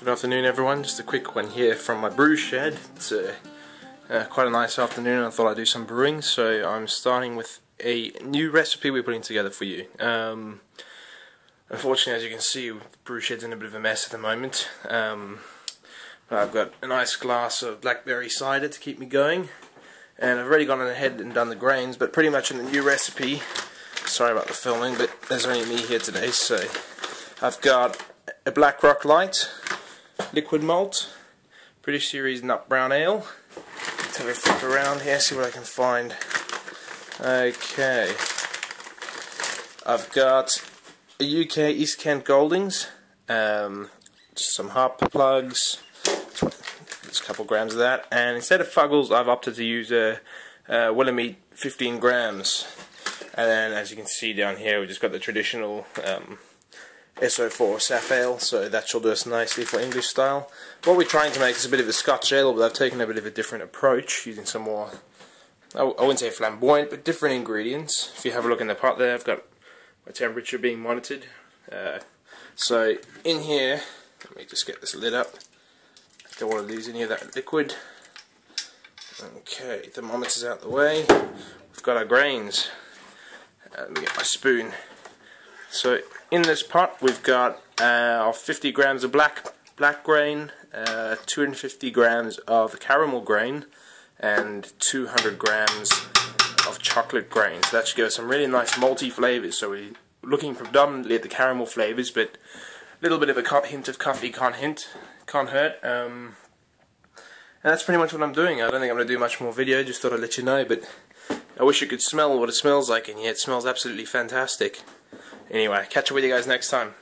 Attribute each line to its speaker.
Speaker 1: Good afternoon everyone, just a quick one here from my brew shed. It's a, uh, quite a nice afternoon I thought I'd do some brewing so I'm starting with a new recipe we're putting together for you. Um, unfortunately as you can see the brew shed's in a bit of a mess at the moment um, but I've got a nice glass of blackberry cider to keep me going and I've already gone ahead and done the grains but pretty much in the new recipe sorry about the filming but there's only me here today so I've got a Black Rock Light liquid malt, British Series Nut Brown Ale. Let's have a flip around here, see what I can find. Okay. I've got a UK East Kent Goldings, um, some hop plugs, just a couple grams of that, and instead of Fuggles, I've opted to use a, a Willamette 15 grams. And then, as you can see down here, we've just got the traditional um, SO4 Saf Ale, so that should do us nicely for English style. What we're trying to make is a bit of a Scotch Ale, but I've taken a bit of a different approach, using some more, I wouldn't say flamboyant, but different ingredients. If you have a look in the pot there, I've got my temperature being monitored. Uh, so in here, let me just get this lid up. Don't want to lose any of that liquid. Okay, thermometer's out the way. We've got our grains. Uh, let me get my spoon. So in this pot we've got uh, 50 grams of black black grain, uh, 250 grams of caramel grain, and 200 grams of chocolate grain. So that should give us some really nice malty flavors. So we're looking predominantly at the caramel flavors, but a little bit of a hint of coffee can't hint, can't hurt. Um, and that's pretty much what I'm doing. I don't think I'm going to do much more video, just thought I'd let you know, but I wish you could smell what it smells like in here. It smells absolutely fantastic. Anyway, catch up with you guys next time.